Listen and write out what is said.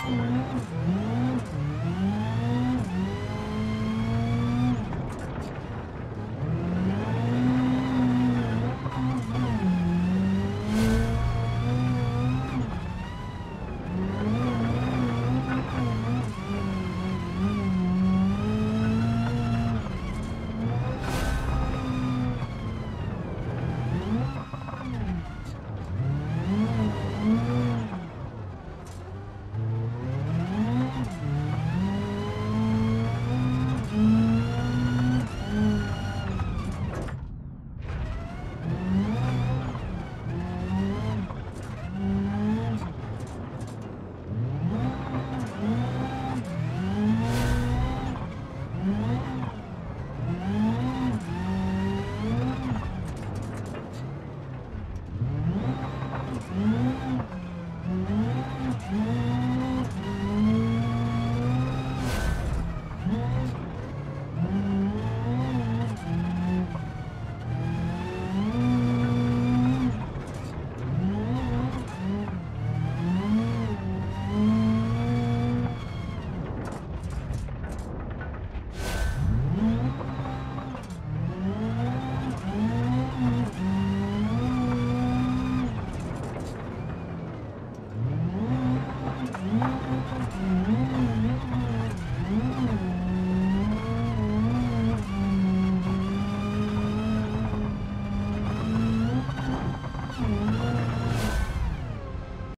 Mm-hmm. Mm-hmm.